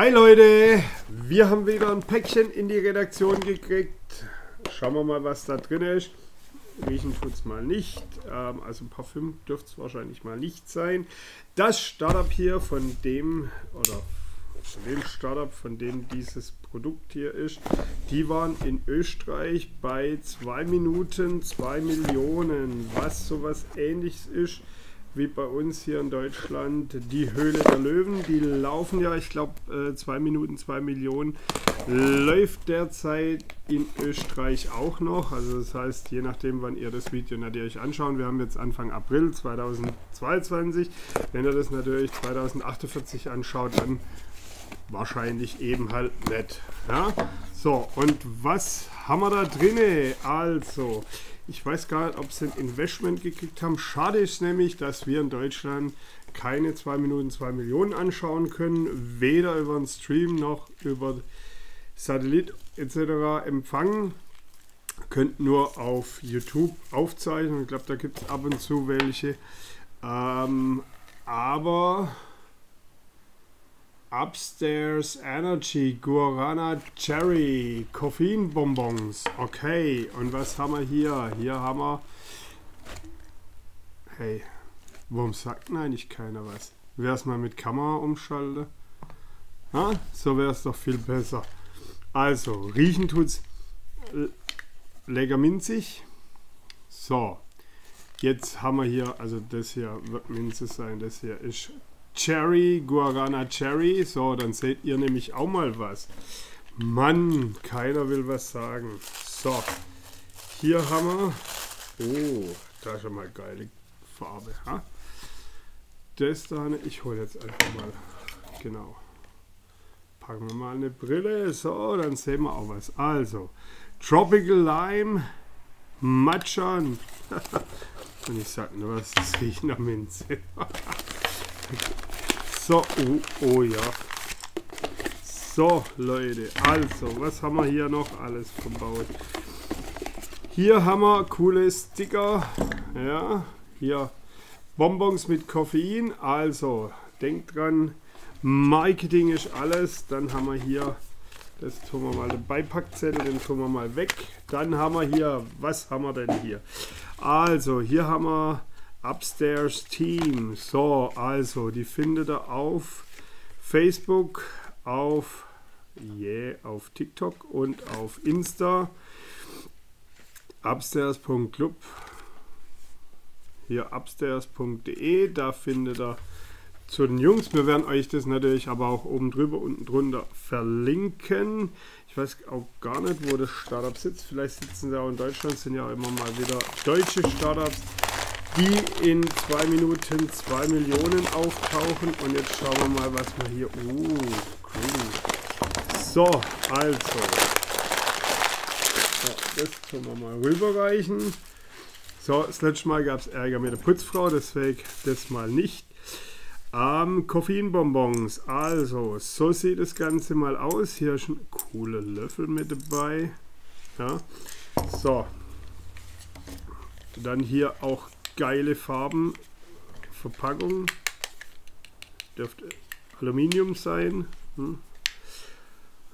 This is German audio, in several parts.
Hi Leute, wir haben wieder ein Päckchen in die Redaktion gekriegt. Schauen wir mal, was da drin ist. Riechen tut es mal nicht. Ähm, also Parfüm dürfte es wahrscheinlich mal nicht sein. Das Startup hier von dem oder von dem Startup, von dem dieses Produkt hier ist, die waren in Österreich bei 2 Minuten 2 Millionen, was sowas ähnliches ist wie bei uns hier in Deutschland die Höhle der Löwen. Die laufen ja, ich glaube, 2 äh, Minuten 2 Millionen. Läuft derzeit in Österreich auch noch. Also das heißt, je nachdem, wann ihr das Video natürlich anschauen, wir haben jetzt Anfang April 2022. Wenn ihr das natürlich 2048 anschaut, dann wahrscheinlich eben halt nicht. Ja? So, und was haben wir da drinne? Also, ich weiß gar nicht, ob sie ein Investment gekriegt haben. Schade ist nämlich, dass wir in Deutschland keine 2 Minuten 2 Millionen anschauen können, weder über einen Stream noch über Satellit etc. empfangen. Könnt nur auf YouTube aufzeichnen. Ich glaube, da gibt es ab und zu welche. Ähm, aber Upstairs Energy Guarana Cherry Koffeinbonbons. Okay, und was haben wir hier? Hier haben wir. Hey, warum sagt eigentlich keiner was? Wäre es mal mit Kamera umschalte? Ha? So wäre es doch viel besser. Also, riechen tut's lecker minzig. So, jetzt haben wir hier, also das hier wird Minze sein, das hier ist Cherry, Guarana Cherry. So, dann seht ihr nämlich auch mal was. Mann, keiner will was sagen. So, hier haben wir. Oh, da ist schon mal geile Farbe. Ha? Das da, ich hole jetzt einfach mal. Genau. Packen wir mal eine Brille. So, dann sehen wir auch was. Also, Tropical Lime, Matcha. Und ich sag nur, was das riecht nach Minze. So, oh, oh ja. So, Leute, also, was haben wir hier noch alles verbaut? Hier haben wir coole Sticker. Ja, hier Bonbons mit Koffein. Also, denkt dran, Marketing ist alles. Dann haben wir hier, das tun wir mal, den Beipackzettel, den tun wir mal weg. Dann haben wir hier, was haben wir denn hier? Also, hier haben wir Upstairs Team. So, also, die findet ihr auf Facebook, auf, yeah, auf TikTok und auf Insta. Upstairs.club. Hier upstairs.de. Da findet ihr zu den Jungs. Wir werden euch das natürlich aber auch oben drüber, unten drunter verlinken. Ich weiß auch gar nicht, wo das Startup sitzt. Vielleicht sitzen sie auch in Deutschland, sind ja immer mal wieder deutsche Startups die in zwei Minuten zwei Millionen auftauchen. Und jetzt schauen wir mal, was wir hier. Uh, cool. So, also. So, das können wir mal rüberreichen. So, das letzte Mal gab es Ärger mit der Putzfrau, deswegen das mal nicht. Ähm, Koffeinbonbons. Also, so sieht das Ganze mal aus. Hier ist ein cooler Löffel mit dabei. Ja. So. Dann hier auch geile Farben. Verpackung. Dürfte Aluminium sein. Hm.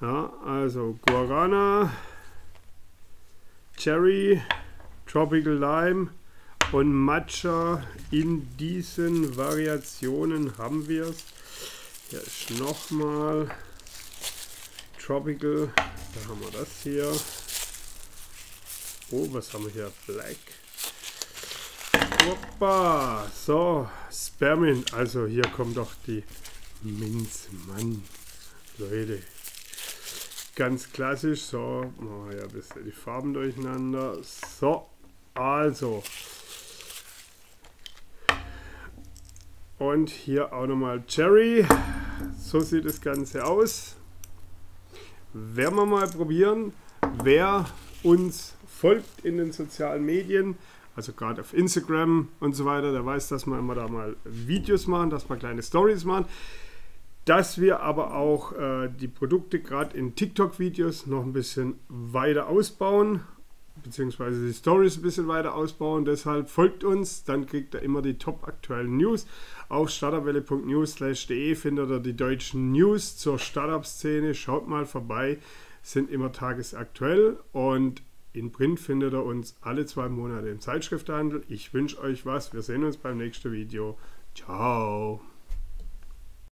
Ja, also Guarana, Cherry, Tropical Lime und Matcha. In diesen Variationen haben wir es. Hier ist nochmal Tropical. Da haben wir das hier. Oh, was haben wir hier? Black. Hoppa. So, Spermint. Also hier kommt doch die Minzmann. Leute. Ganz klassisch. So, wir ja bisschen die Farben durcheinander. So, also. Und hier auch nochmal Cherry. So sieht das Ganze aus. Werden wir mal probieren. Wer uns folgt in den sozialen Medien, also gerade auf Instagram und so weiter, der weiß, dass wir immer da mal Videos machen, dass wir kleine Stories machen. Dass wir aber auch äh, die Produkte gerade in TikTok-Videos noch ein bisschen weiter ausbauen. beziehungsweise die Stories ein bisschen weiter ausbauen. Deshalb folgt uns, dann kriegt ihr immer die top aktuellen News. Auf startupwelle.news.de findet ihr die deutschen News zur Startup-Szene. Schaut mal vorbei, sind immer tagesaktuell und in Print findet ihr uns alle zwei Monate im Zeitschrifthandel. Ich wünsche euch was. Wir sehen uns beim nächsten Video. Ciao.